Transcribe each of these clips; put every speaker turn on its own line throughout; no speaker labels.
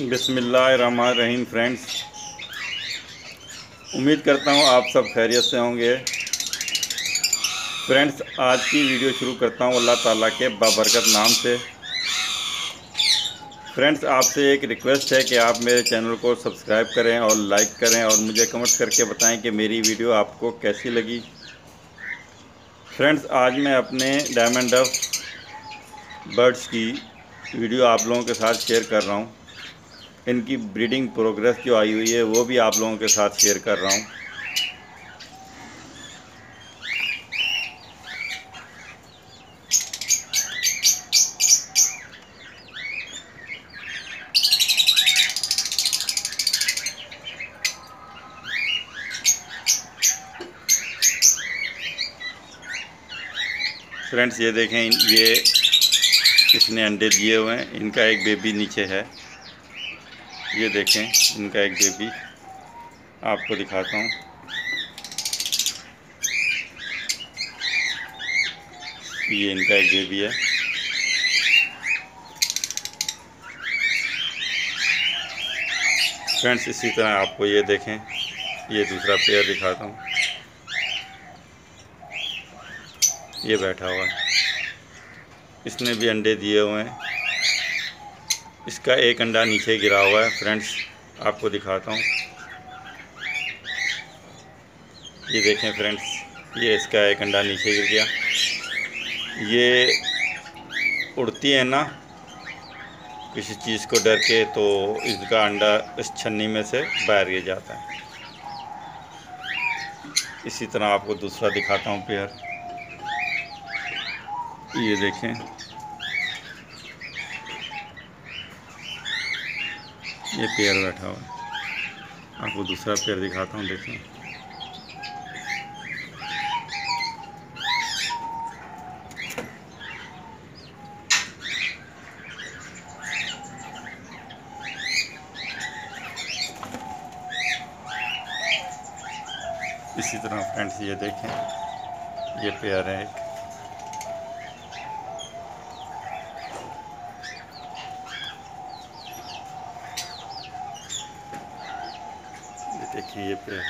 रहीम friends. उम्मीद करता हूँ आप सब खैरियत से होंगे। फ्रेंड्स, आज की वीडियो शुरू करता हूँ अल्लाह ताला के बाबरकत नाम से। फ्रेंड्स, आपसे एक रिक्वेस्ट है कि आप मेरे चैनल को सब्सक्राइब करें और लाइक करें और मुझे कमेंट करके बताएँ कि मेरी वीडियो आपको कैसी लगी। फ्रेंड्स, आज मैं अपने डायमंड बर्ड्स की वीडियो आप लोगों के साथ शेयर कर रहा हूँ। इनकी ब्रीडिंग प्रोग्रेस जो आई हुई है, वो भी आप लोगों के साथ शेयर कर रहा हूँ। फ्रेंड्स ये देखें, ये इसने अंडे दिए हुए हैं। इनका एक बेबी नीचे है। ये देखें, इनका एक बेबी आपको दिखाता हूँ। ये इनका एक बेबी है। फ्रेंड्स, इसी तरह आपको ये देखें, ये दूसरा पेयर दिखाता हूँ। ये बैठा हुआ है। इसने भी अंडे दिए हुए हैं। इसका एक अंडा नीचे गिरा हुआ है फ्रेंड्स आपको दिखाता हूँ। ये देखें फ्रेंड्स ये इसका एक अंडा नीचे गिर गया। ये उड़ती है ना, किसी चीज़ को डर के तो इसका अंडा इस छन्नी में से बाहर गिर जाता है। इसी तरह आपको दूसरा दिखाता हूँ पेयर ये देखें। ये पेयर बैठा हुआ है। आपको दूसरा पेयर दिखाता हूँ देखें इसी तरह फ्रेंड्स, ये देखें। ये पेयर है एक। देखिए ये पेड़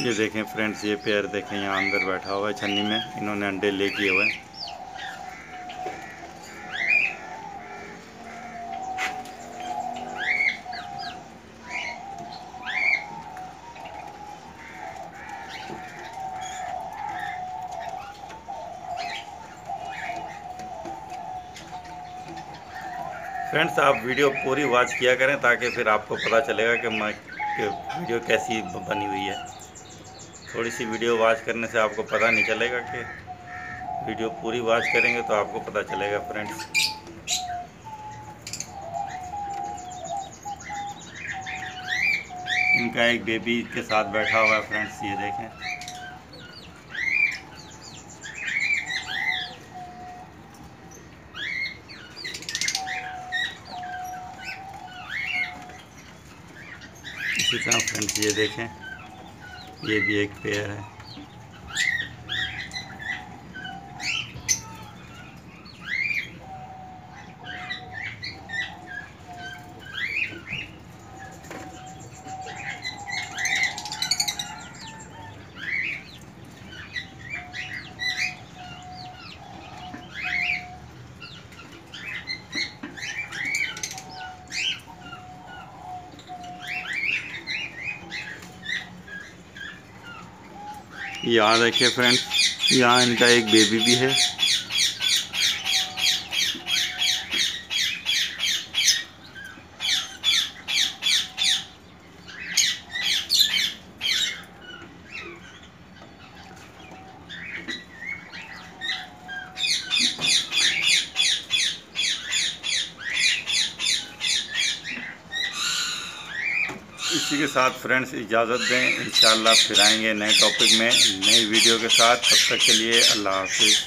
ये देखें फ्रेंड्स, ये पेयर देखें, यहाँ अंदर बैठा हुआ है छन्नी में। इन्होंने अंडे ले किए हुए हैं। फ्रेंड्स आप वीडियो पूरी वॉच किया करें ताकि फिर आपको पता चलेगा कि मैं कि वीडियो कैसी बनी हुई है। थोड़ी सी वीडियो वॉच करने से आपको पता नहीं चलेगा कि वीडियो पूरी वॉच करेंगे तो आपको पता चलेगा फ्रेंड्स इनका एक बेबी के साथ बैठा हुआ है फ्रेंड्स ये देखें। इसी तरह फ्रेंड्स ये देखें ये भी एक पेयर है। यहाँ देखिए फ्रेंड्स यहाँ इनका एक बेबी भी है। इसी के साथ फ्रेंड्स इजाज़त दें। इन फिर आएँगे नए टॉपिक में नई वीडियो के साथ। तब तक के लिए अल्लाह हाफिज़।